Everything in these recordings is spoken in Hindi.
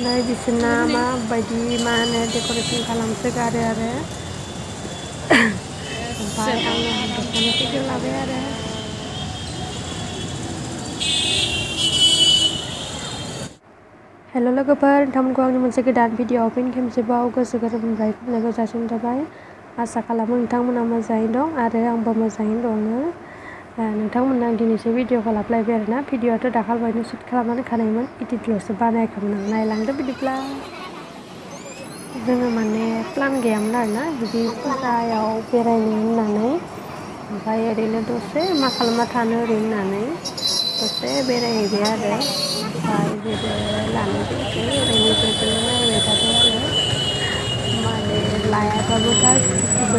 नै बिसोरना माबायदि मा होनो डेक'रेसन खालामसोगारो आरो। ओमफ्राय आङो दख'ना भिडिअ लाबाय आरो। हेल' लोगोफोर, नोंथांमोनखौ आंनि मोनसे गोदान भिडिअ फिन खेबसेबाव गोसो गोरबोनिफ्राय खुलुमनायखौ जासिनाय थाबाय। आसा खालामो नोंथांमोना मोजाङैनो दं आरो आंबो मोजाङैनो दङ। नोंथांमोना आं दिनैसो भिडिअखौ लाबोलायबाय आरोना भिडिअआथ' दाखालिबायनो सुट खालामनानै खानायमोन इदिटल'सो बानायाखैमोन आं नायलांदो बिदिब्ला जोङो माने प्लान गैयामोन आरोना बिदि फुजायाव बेरायनो होननानै ओमफ्राय ओरैनो दसे मा खालामना थानो ओरै होननानै दसे बेरायहैबाय आरो ओमफ्राय जेबो लानाय जायाखै ओरैनो बेखौनो नायबाय थादों आरो माने लायाबाबो गासिबो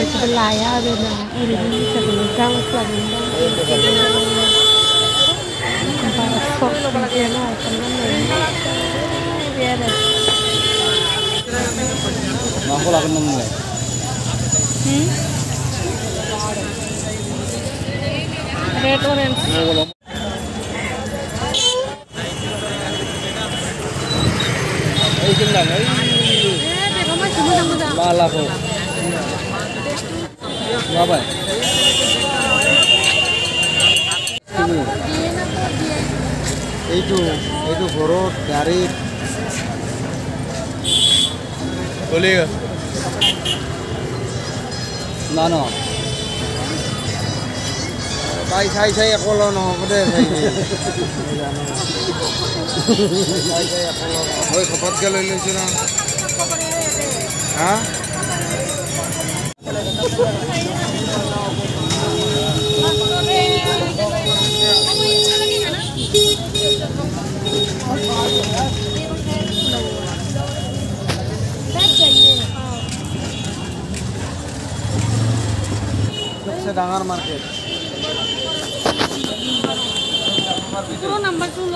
Kepelaya bena, ini sebenarnya sebenarnya. Kampas sok sebenarnya, sebenarnya. Biar. Aku lagi nemu. Hmm. Red orange. मोजां मालाखौ माबाय এইটো এইটো ঘৰত গাড়ীত बोलेगा না না তাই চাই চাই একলো নহ'ব দে চাই চাই চাই একলো মই ঘপতকৈ লৈ লৈছোঁ না হা सबसे ডাঙৰ market number two law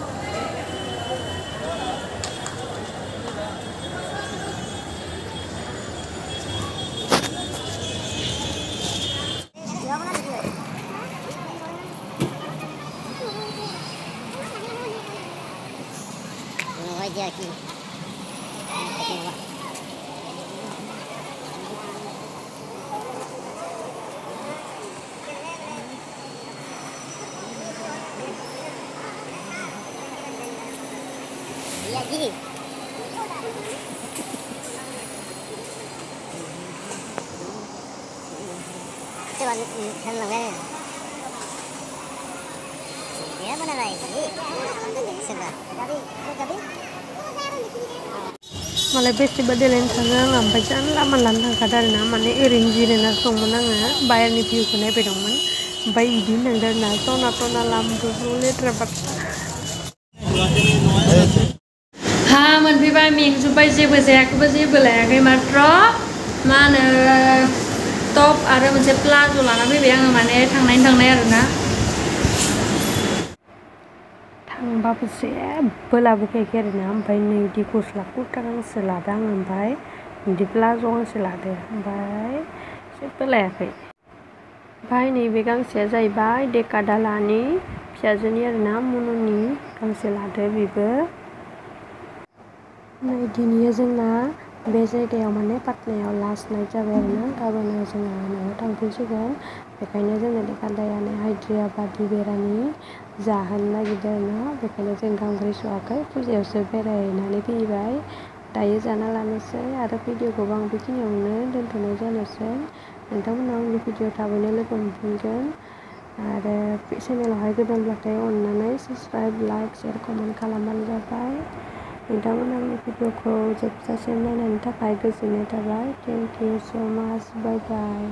giờ chị Hãy subscribe cho kênh Ghiền Mì Gõ Để không bỏ lỡ những video hấp dẫn Dia mana mala besti badelen sanga ngam bajan laman lantang kadal na mane irinji ne na song mana nga bayar ni piu kune pedong man bay idi nang dar na so na to na lam tu rule trabat ha man bi bay ming su bay je bese ak bese bela ke matro man top ada mense pelajaran apa yang mana tang lain tang lain na जेबो लाबोखायाखै आरोना ओमफ्राय नै बिदि गस्ला कुर्ता गांसे लादों आङो ओमफ्राय बिदि प्लाज' गांसे लादों ओमफ्राय जेबो लायाखै ओमफ्राय नैबे गांसेया जाहैबाय डेका दालानि फिसाजोनि आरोना मनुनि गांसे लादो बेबो नै दिनैयो जोंना बे जायगायाव माने पाटनायाव लास्ट नाइट जाबाय आरोना गाबोनो जोङो न'आव थांफिनसिगोन बेखायनो जोंनो लेखा दायानो हायद्राबादि बेरानि जाहोनो नागिरदों आरोना बेखायनो जों गांग्रिस'आखै फुजायावसो बेरायहैनानै फैबाय दायो जाना लानोसै आरो भिडिअखौ आं बेखिनियावनो दोनथ'नाय जानोसै नोंथांमोनाव आंनि भिडिअ थाबैनो लोगो मोनफिनगोन आरो चेनेलावहाय गोदानब्लाथाय अननानै साबस्क्राइब लाइक शेयार कमेन्ट खालामबानो जाबाय नोंथांमोन आंनि भिडिअखौ जोबजासिम नायनायनि थाखाय गोजोननाय थाबाय थेंक इउ स' माच बाय बाय